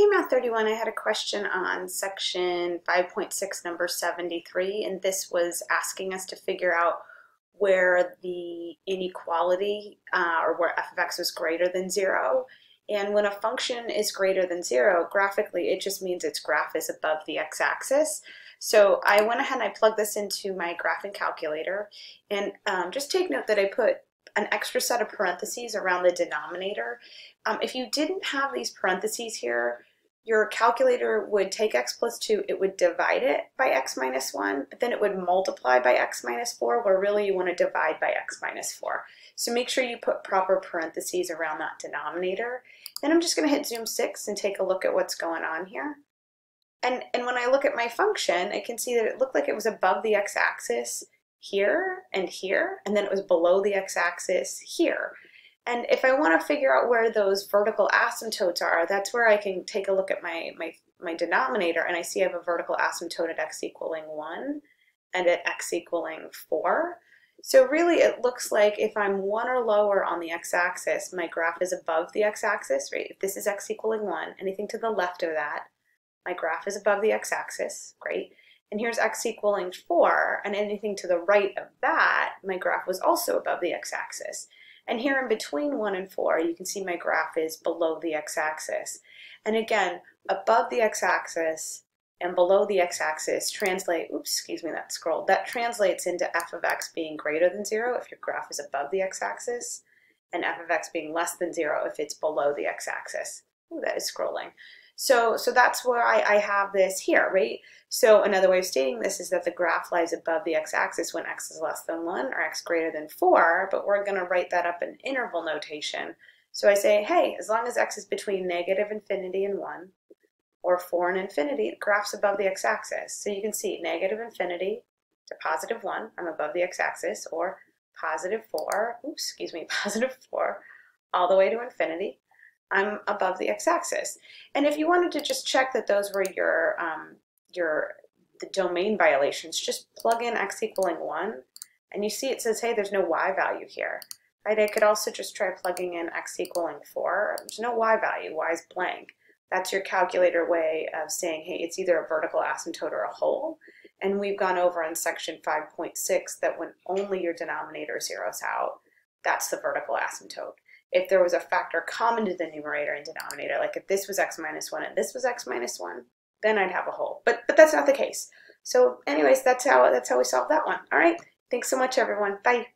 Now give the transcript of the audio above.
Hey Math 31, I had a question on section 5.6 number 73 and this was asking us to figure out where the inequality uh, or where f of x was greater than zero. And when a function is greater than zero, graphically it just means its graph is above the x-axis. So I went ahead and I plugged this into my graphing calculator and um, just take note that I put an extra set of parentheses around the denominator. Um, if you didn't have these parentheses here, your calculator would take x plus 2, it would divide it by x minus 1, but then it would multiply by x minus 4, where really you want to divide by x minus 4. So make sure you put proper parentheses around that denominator. Then I'm just going to hit zoom 6 and take a look at what's going on here. And, and when I look at my function, I can see that it looked like it was above the x-axis here and here, and then it was below the x-axis here. And if I want to figure out where those vertical asymptotes are, that's where I can take a look at my, my, my denominator and I see I have a vertical asymptote at x equaling 1 and at x equaling 4. So really it looks like if I'm 1 or lower on the x-axis, my graph is above the x-axis, right? If this is x equaling 1, anything to the left of that, my graph is above the x-axis, great. And here's x equaling 4, and anything to the right of that, my graph was also above the x-axis. And here in between 1 and 4, you can see my graph is below the x-axis. And again, above the x-axis and below the x-axis translate, oops, excuse me, that scrolled. that translates into f of x being greater than 0 if your graph is above the x-axis, and f of x being less than 0 if it's below the x-axis. Ooh, that is scrolling. So, so that's why I have this here, right? So another way of stating this is that the graph lies above the x-axis when x is less than 1 or x greater than 4, but we're going to write that up in interval notation. So I say, hey, as long as x is between negative infinity and 1, or 4 and infinity, the graph's above the x-axis. So you can see negative infinity to positive 1, I'm above the x-axis, or positive 4, oops, excuse me, positive 4, all the way to infinity. I'm above the x-axis. And if you wanted to just check that those were your, um, your the domain violations, just plug in x equaling 1, and you see it says, hey, there's no y value here. Right? I could also just try plugging in x equaling 4. There's no y value, y is blank. That's your calculator way of saying, hey, it's either a vertical asymptote or a hole. And we've gone over in section 5.6 that when only your denominator zeroes out, that's the vertical asymptote if there was a factor common to the numerator and denominator, like if this was x minus 1 and this was x minus 1, then I'd have a hole. But, but that's not the case. So anyways, that's how, that's how we solve that one. All right. Thanks so much, everyone. Bye.